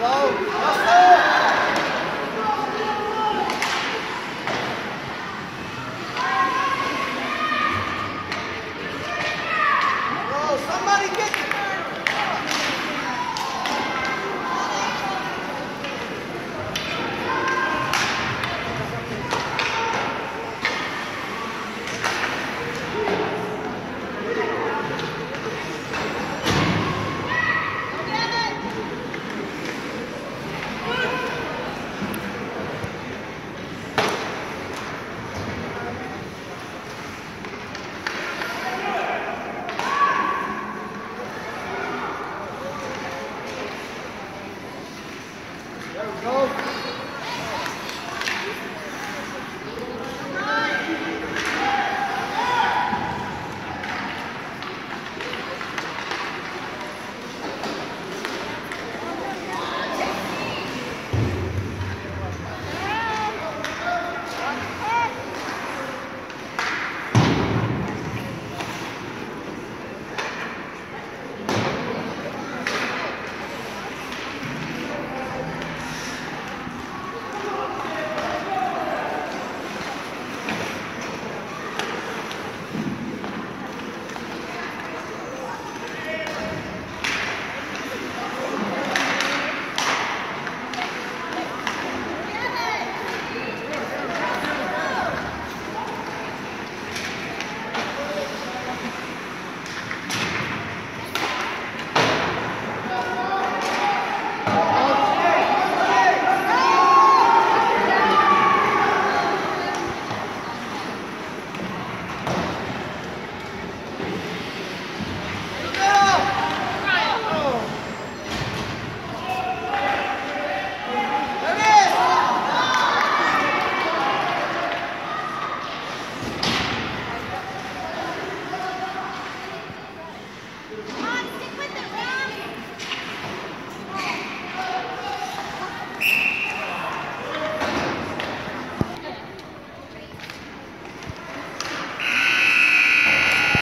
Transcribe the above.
Close.